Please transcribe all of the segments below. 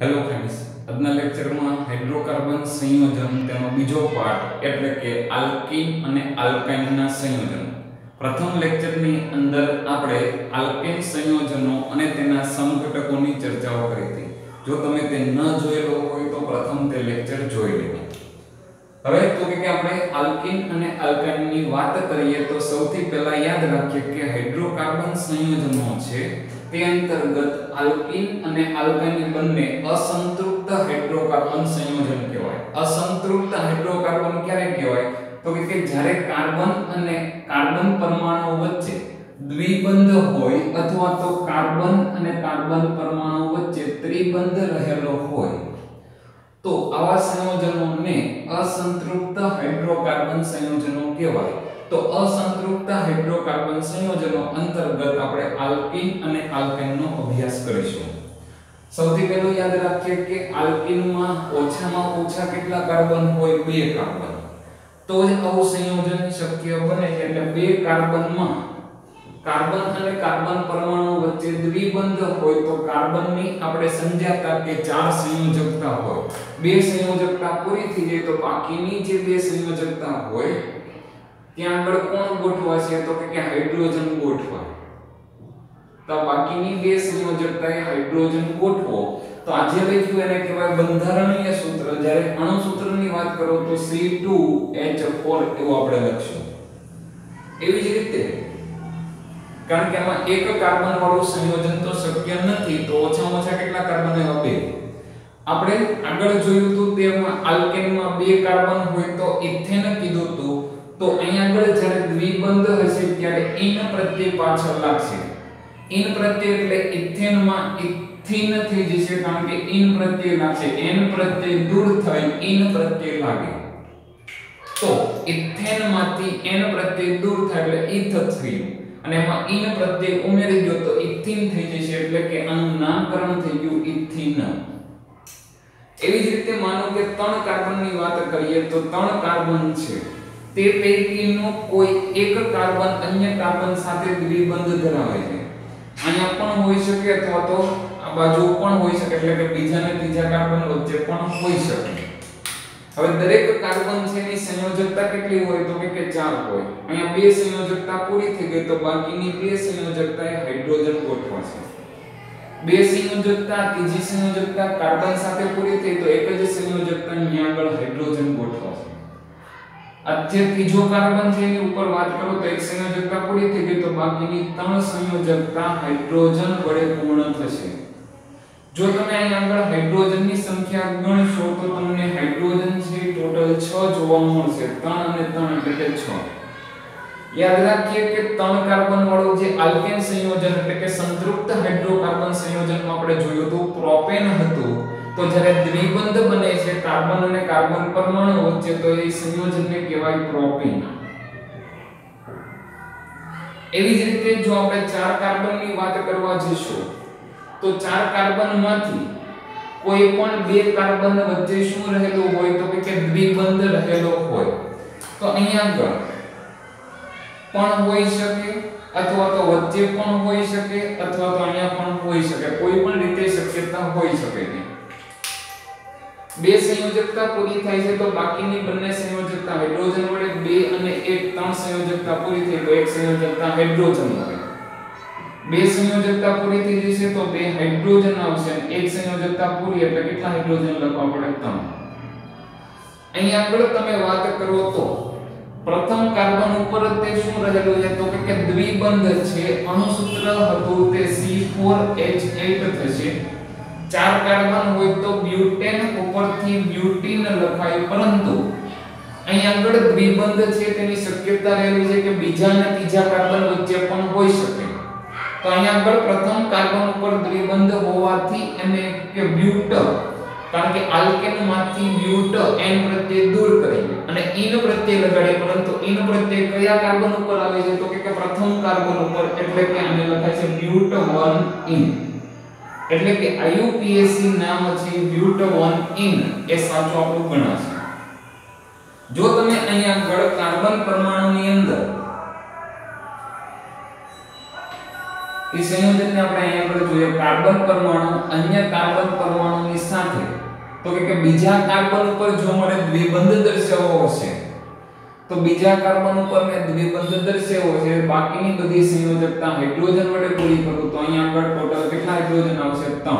Hello friends આજના લેક્ચરમાં hydrocarbon સંયોજન તેનો બીજો પાર્ટ એટલે કે આલ્કીન અને આલ્કાઇનના સંયોજનો. પ્રથમ લેક્ચરની અંદર આપણે આલ્કેન સંયોજનો અને તેના સમઘટકોની ચર્ચાઓ કરી હતી. જો તમે તે ન જોયેલો હોય તો પ્રથમ તે લેક્ચર જોઈ લેજો હવે તો કે આપણે આલ્કીન અને આલ્કાઇનની વાત કરીએ તો સૌથી પહેલા યાદ રાખીએ કે હાઇડ્રોકાર્બન સંયોજનો છે તે અંતર્ગત આલ્કીન અને આલ્કાઇન બંને અસંતૃપ્ત હાઇડ્રોકાર્બન સંયોજન કહેવાય. અસંતૃપ્ત હાઇડ્રોકાર્બન ક્યારે કહેવાય? તો કે જ્યારે કાર્બન અને કાર્બન પરમાણુ વચ્ચે દ્વિબંધ હોય અથવા તો કાર્બન અને કાર્બન પરમાણુ વચ્ચે ત્રિબંધ રહેલો હોય, તો આવા સંયોજનોને અસંતૃપ્ત હાઇડ્રોકાર્બન સંયોજનો કહેવાય. તો અસંતૃપ્ત હાઇડ્રોકાર્બન સંયોજનો અંતર્ગત આપણે આલ્કીન અને આલ્કેનનો અભ્યાસ કરીશું. સૌથી પહેલું યાદ રાખીએ કે આલ્કીનમાં ઓછામાં ઓછા કેટલા કાર્બન હોય બે કાર્બન. તો જ આવું સંયોજન શક્ય બને, એટલે બે કાર્બનમાં કાર્બન અને કાર્બન પરમાણુ વચ્ચે દ્વિબંધ હોય તો કાર્બનની આપણે સમજ્યાતા કે ચાર સંયોજકતા હોય. બે સંયોજકતા પૂરી થઈ જાય તો બાકીની જે બે સંયોજકતા હોય ત્યાં આગળ કોણ ગોઠવાશે તો કે હાઇડ્રોજન ગોઠવાય. તો બાકીની બે સંયોજકતાએ હાઇડ્રોજન ગોઠવો. તો આજે લખ્યું એને કહેવાય બંધારણીય સૂત્ર. જ્યારે અણુ સૂત્રની વાત કરો તો C2H4 એવું આપણે લખશું. એવી જ રીતે, કારણ કે આમાં એક કાર્બન વાળું સંયોજન તો શક્ય નથી, તો ઓછામાં ઓછા કેટલા કાર્બન એવા બે? આપણે આગળ જોયું હતું તેમાં આલ્કેનમાં બે કાર્બન હોય તો ઇથેન કીધું હતું. તો અહીંયા આગળ જ્યારે દ્વિબંધ હશે ત્યારે ઇન પ્રત્યય પાછળ લાગશે. ઇન પ્રત્યય એટલે ઇથેનમાં ઇથિન થઈ જશે કારણ કે ઇન પ્રત્યય લાગશે. એન પ્રત્યય દૂર થઈ ઇન પ્રત્યય લાગે. તો ઇથેનમાંથી એન પ્રત્યય દૂર થાય એટલે ઇથ થયું. અને એમાં ઇન પ્રત્યય ઉમેરી દો તો ઇથિન થઈ જશે એટલે કે આનું નામકરણ થઈ ગયું ઇથિન એવી જ રીતે માનો કે ત્રણ કાર્બનની વાત કરીએ તો ત્રણ કાર્બન છે. તે પૈકીનો કોઈ એક કાર્બન અન્ય કાર્બન સાથે દ્વિબંધ ધરાવે છે. અહીંયા પણ હોઈ શકે અથવા તો આ બાજુ પણ હોઈ શકે, એટલે કે બીજા ને ત્રીજા કાર્બન વચ્ચે પણ હોઈ શકે. હવે દરેક કાર્બન છે એની સંયોજકતા કેટલી હોય તો કે 4 હોય. અહીંયા બે સંયોજકતા પૂરી થઈ ગઈ તો બાકીની બે સંયોજકતાએ હાઇડ્રોજન ગોઠવાશે. બે સંયોજકતા, ત્રીજી સંયોજકતા કાર્બન સાથે પૂરી થઈ તો એક જ સંયોજકતા અહીંયા આગળ હાઇડ્રોજન ગોઠવાશે. આજે ત્રીજો કાર્બન છે, એની ઉપર વાત કરો તો એક સંયોજકતા પૂરી થઈ ગઈ, તો બાકીની ત્રણ સંયોજકતા હાઇડ્રોજન વડે પૂર્ણ થશે. જો તમે અહીં આગળ હાઇડ્રોજનની સંખ્યા ગણશો, તો તમને હાઇડ્રોજન છે, ટોટલ 6 જોવા મળશે 3 અને 3 એટલે કે 6 યાદ રાખીએ કે 3 કાર્બન વાળું જે આલ્કેન સંયોજન એટલે કે સંતૃપ્ત હાઇડ્રોકાર્બન સંયોજનમાં આપણે જોયું હતું, પ્રોપેન હતું. તો જ્યારે દ્વિબંધ બને છે, કાર્બન અને કાર્બન પરમાણુ વચ્ચે, તો એ સંયોજનને કહેવાય પ્રોપીન. એવી જ રીતે જો આપણે ચાર કાર્બનની વાત કરવા જઈશું, તો ચાર કાર્બનમાંથી કોઈ પણ બે કાર્બન વચ્ચે શું રહેલું હોય, તો કે દ્વિબંધ રહેલો હોય. તો અહીંયા આગળ પણ હોઈ શકે, અથવા તો વચ્ચે પણ હોઈ શકે, અથવા તો અહીંયા પણ હોઈ શકે. કોઈ પણ રીતે શક્યતા હોઈ શકે નહીં. બે સંયોજકતા પૂરી થાય છે તો બાકીની બંને સંયોજકતા હાઇડ્રોજન વડે બે અને એક ત્રણ સંયોજકતા પૂરી થઈ તો એક સંયોજકતા હાઇડ્રોજન વડે. બે સંયોજકતા પૂરી થઈ જશે તો બે હાઇડ્રોજન આવશે એક સંયોજકતા પૂરી એટલે કેટલા હાઇડ્રોજન લખવા પડે? ત્રણ. અહીં આગળ તમે વાત કરો તો પ્રથમ કાર્બન ઉપર તે શું રહેલું છે? તો કે દ્વિબંધ છે. અણુસૂત્ર હતું તે C4H8 થશે. ચાર કાર્બન હોય તો બ્યુટેન ઉપરથી બ્યુટીન લખાય. પરંતુ અહીં આગળ દ્વિબંધ છે, તેની શક્યતા રહેલી છે કે બીજા અને ત્રીજા કાર્બન વચ્ચે પણ હોઈ શકે. તો અહીંયા આગળ પ્રથમ કાર્બન ઉપર દ્વિબંધ હોવાથી એને કે બ્યુટ, કારણ કે આલ્કેનમાંથી બ્યુટ એન પ્રત્યે દૂર કરી અને ઇન પ્રત્યે લગાડે, પરંતુ ઇન પ્રત્યે કયા કાર્બન ઉપર આવે છે? તો કે પ્રથમ કાર્બન ઉપર, એટલે કે આને લખાય છે બ્યુટ 1 ઇન. એટલે કે IUPAC નામ છે બ્યુટ 1 ઇન. એ સાચું આપણું ગણાશે. જો તમે અહીંયા આગળ કાર્બન પરમાણુની અંદર એ સંયોજનને આપણે અહીંયા આગળ જોઈએ, કાર્બન પરમાણુ, અન્ય કાર્બન પરમાણુની સાથે, તો કે બીજા કાર્બન ઉપર જો મળે દ્વિબંધ દર્શાવવો હશે. તો બીજા કાર્બન ઉપર મેં દ્વિબંધ દર્શાવ્યો છે. બાકીની બધી સંયોજકતા હાઇડ્રોજન વડે પૂરી કરું તો અહીંયા આગળ ટોટલ કેટલા હાઇડ્રોજન આવશે? 3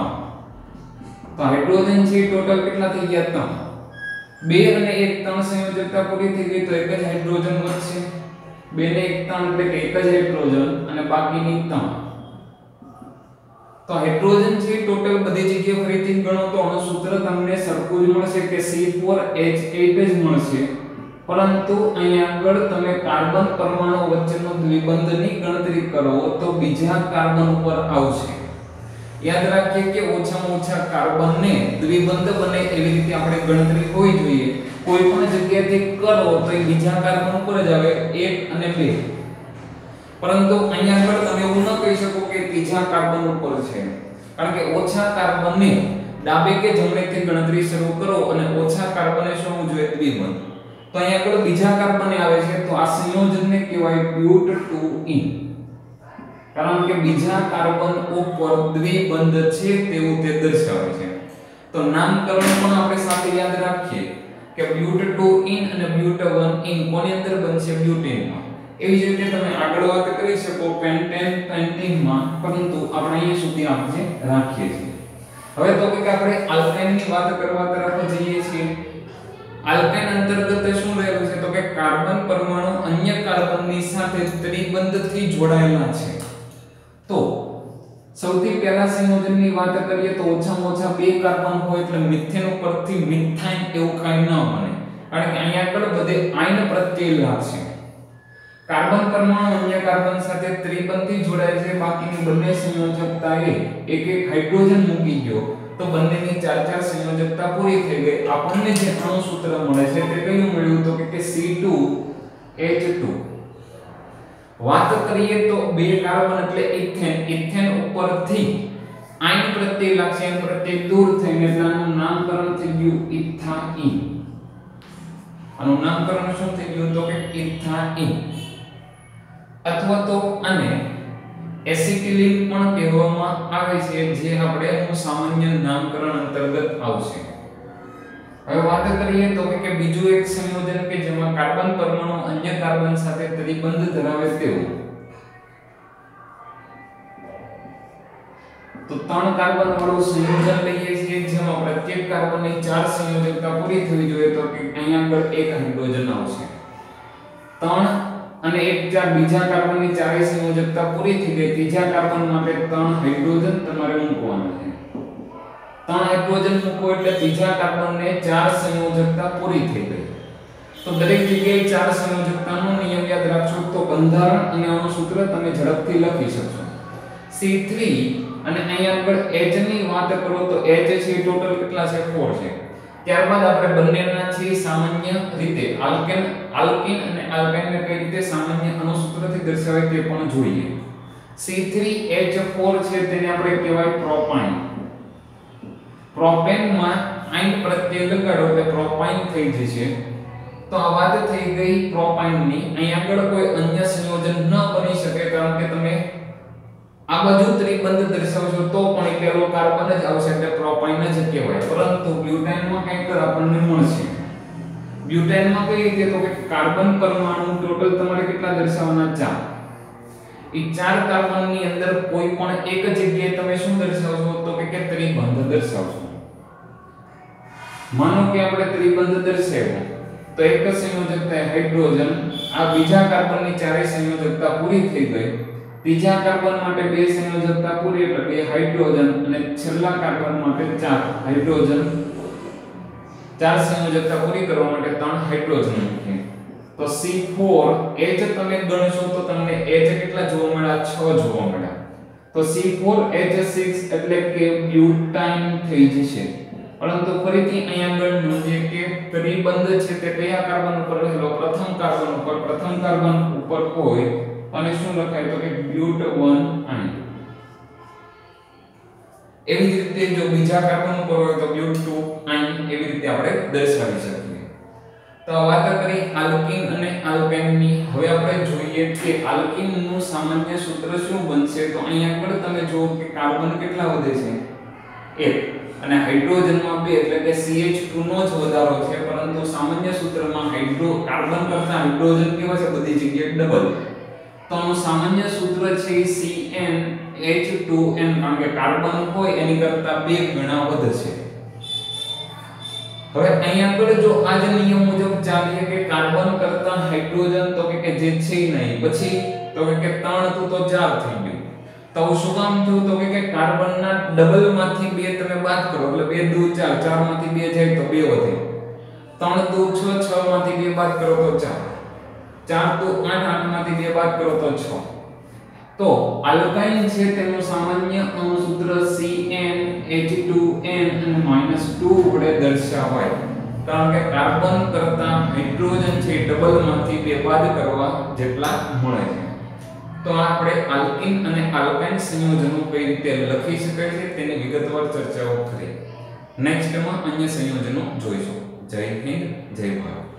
તો હાઇડ્રોજન છે ટોટલ કેટલા થઈ ગયા? 3 બે અને એક ત્રણ સંયોજકતા પૂરી થઈ ગઈ તો એક જ હાઇડ્રોજન વધશે બે ને એક ત્રણ એટલે કે એક જ હાઇડ્રોજન અને બાકીની 3 તો હાઇડ્રોજન છે ટોટલ બધી જગ્યાએ ફરીથી ગણો તો આનું સૂત્ર તમને સરખું જ મળશે કે C4H8 જ મળશે. પરંતુ અહીંયા આગળ તમે કાર્બન પરમાણુ વચ્ચેનો દ્વિબંધની ગણતરી કરો તો બીજા કાર્બન ઉપર આવશે. યાદ રાખીએ કે ઓછામાં ઓછા કાર્બનને દ્વિબંધ બને એવી રીતે આપણે ગણતરી હોવી જોઈએ. કોઈ પણ જગ્યાએથી કરો તો એ બીજા કાર્બન ઉપર જ આવે 1 અને 2 પરંતુ અહીંયા આગળ તમે એવું ન કહી શકો કે ત્રીજા કાર્બન ઉપર છે. કારણ કે ઓછા કાર્બનને ડાબે કે જમણેથી ગણતરી શરૂ કરો અને ઓછા કાર્બને શું જોઈએ? દ્વિબંધ. તો અહીંયા આગળ બીજા કાર્બન આવે છે તો આ સંયોજનને કહેવાય બ્યુટ 2 કારણ કે બીજા કાર્બન ઉપર દ્વિબંધ છે તેવું તે દર્શાવે છે. તો નામકરણ પણ આપણે સાથે યાદ રાખીએ કે બ્યુટ 2 ઇન અને બ્યુટ 1 ઇન કોની અંદર બનશે? બ્યુટેનમાં એવી જ રીતે તમે આગળ વાત કરી શકો પેન્ટેન પેન્ટીનમાં, પરંતુ આપણે અહીંયા સુધી આપણે રાખીએ છીએ. હવે તો કે આપણે આલ્કાઇનની વાત કરવા તરફ જઈએ છીએ. આલ્કેન અંતર્ગત કાર્બન પરમાણુ અન્ય કાર્બનની સાથે ત્રિબંધથી જોડાયેલા છે. તો, સૌથી પહેલા સંયોજનની વાત કરીએ તો ઓછામાં ઓછા બે કાર્બન હોય એટલે મિથેન ઉપરથી મિથાઇન એવું કાંઈ ન બને. કારણ કે અહીંયા આગળ બધે આયન પ્રત્યય છે. કાર્બન પરમાણુ અન્ય કાર્બન સાથે ત્રિબંધથી જોડાય છે. બાકીની બંને સંયોજકતાએ એક એક હાઇડ્રોજન મૂકી ગયો. તો બંનેની ચાર ચાર સંયોજકતા પૂરી થઈ ગઈ. આપણને જે અણુ સૂત્ર મળે છે તે કયું મળ્યું તો કે C2H2 વાત કરીએ તો બે કાર્બન એટલે ઇથેન ઇથેન ઉપરથી આયન પ્રત્યે લાગશે એમ પ્રત્યય દૂર થઈને તેનું નામકરણ થઈ ગયું ઇથાઇન આનું નામકરણ શું થઈ ગયું તો કે ઇથાઇન અથવા તો આને એસિટિલિન પણ કહેવામાં આવે છે, જે આપણે સામાન્ય નામકરણ અંતર્ગત આવશે. હવે વાત કરીએ તો કે બીજું એક સંયોજન કે જેમાં કાર્બન પરમાણુ અન્ય કાર્બન સાથે ત્રિબંધ ધરાવે તેવું. તો ત્રણ કાર્બન વાળું સંયોજન લઈએ છીએ, જેમાં પ્રત્યેક કાર્બનની ચાર સંયોજકતા પૂરી થવી જોઈએ તો કે અહીંયા આગળ એક હાઇડ્રોજન આવશે. ત્રણ અને એક ચાર બીજા કાર્બનની ચારેય સંયોજકતા પૂરી થઈ ગઈ. ત્રીજા કાર્બન માટે ત્રણ હાઇડ્રોજન તમારે મૂકવાના છે. ત્રણ હાઇડ્રોજન મૂકો એટલે ત્રીજા કાર્બનને ચાર સંયોજકતા પૂરી થઈ ગઈ. તો દરેક જગ્યાએ ચાર સંયોજકતાનો નિયમ યાદ રાખશો તો બંધારણ અને આનું સૂત્ર તમે ઝડપથી લખી શકશો. C3 અને અહીંયા આગળ H ની વાત કરો તો H છે ટોટલ કેટલા છે? 4 છે. ત્યારબાદ આપણે બંનેના છે સામાન્ય રીતે. આલ્કેન, આલ્કીન અને આલ્કાઇનને કઈ રીતે સામાન્ય અણુસૂત્રથી દર્શાવે તે પણ જોઈએ. C3H4 છે તેને આપણે કહેવાય પ્રોપાઇન. પ્રોપેનમાં આઇન પ્રત્યય લગાડો એટલે પ્રોપાઇન થઈ જશે. તો આ વાત થઈ ગઈ પ્રોપાઇનની. અહીં આગળ કોઈ અન્ય સંયોજન ન બની શકે કારણ કે તમે આ બાજુ ત્રિબંધ દર્શાવશો તો એક કાર્બન જ આવશે એટલે પ્રોપાઇન જ કહેવાય. પરંતુ બ્યુટાઇનમાં કંઈક આપણને મળશે. બ્યુટાઇનમાં કઈ રીતે? તો કે કાર્બન પરમાણુ ટોટલ તમારે કેટલા દર્શાવવાના? ચાર. એ ચાર કાર્બનની અંદર કોઈ પણ એક જગ્યાએ તમે શું દર્શાવશો? તો કે કે ત્રિબંધ દર્શાવશો. માનો કે આપણે ત્રિબંધ દર્શાવ્યો. તો એક સંયોજકતા હાઇડ્રોજન આ બીજા કાર્બનની ચારેય સંયોજકતા પૂરી થઈ ગઈ. ત્રીજા કાર્બન માટે બે સંયોજકતા પૂરી એટલે બે હાઇડ્રોજન અને છેલ્લા કાર્બન માટે ચાર હાઇડ્રોજન. ચાર સંયોજકતા પૂરી કરવા માટે ત્રણ હાઇડ્રોજન મૂકીએ. તો C4H તમે ગણશો તો તમને H કેટલા જોવા મળ્યા? 6 જોવા મળ્યા. તો C4H6 એટલે કે બ્યુટાઇન થઈ જશે. પરંતુ ફરીથી અહીંયા આગળ નોંધીએ કે ત્રિબંધ છે તે કયા કાર્બન ઉપર રહેલો? પ્રથમ કાર્બન ઉપર. પ્રથમ કાર્બન ઉપર હોય અને શું લખાય તો કે બ્યુટ 1 આયન એવી જ રીતે જો બીજા કાર્બન ઉપર હોય તો બ્યુટ 2 આયન એવી રીતે આપણે દર્શાવી શકીએ. તો વાત કરી આલ્કીન અને આલ્કાઇનની હવે આપણે જોઈએ કે આલ્કીનનું સામાન્ય સૂત્ર શું બનશે? તો અહીંયા આગળ તમે જુઓ કે કાર્બન કેટલા વધે છે? 1 અને હાઇડ્રોજનમાં બે, એટલે કે CH2 નો જ વધારો છે, પરંતુ સામાન્ય સૂત્રમાં હાઇડ્રો, કાર્બન કરતા હાઇડ્રોજન કેવા છે? બધી જગ્યાએ ડબલ. તો આનું સામાન્ય સૂત્ર છે CnH2n કારણ કે કાર્બન હોય એની કરતા બે ગણા વધે છે. હવે અહીંયા આગળ જો આ જ નિયમ મુજબ ચાલીએ કે કાર્બન કરતા હાઇડ્રોજન તો કે જે છે નહીં, પછી તો કે કે 3 હતું તો 4 થઈ ગયું. તો શું કામ થયું? તો કે કે કાર્બનના ડબલમાંથી બે તમે બાદ કરો, એટલે બે દુ 4 4 માંથી બે જાય તો બે વધે. ત્રણ દુ છ છ માંથી બે બાદ કરો તો 4 4 તો 8 8 માંથી 2 બાદ કરો તો 6 તો આલ્કાઇન છે તેનું સામાન્ય અણુ સૂત્ર CnH2n અને -2 વડે દર્શાવાય. કારણ કે કાર્બન કરતા હાઇડ્રોજન છે ડબલમાંથી બે બાદ કરવા જેટલા મળે છે. તો આપણે આલ્કીન અને આલ્કાઇન સંયોજનો કઈ રીતે લખી શકાય છે તેની વિગતવાર ચર્ચાઓ કરી નેક્સ્ટમાં અન્ય સંયોજનો જોઈશું. જય હિન્દ, જય ભારત.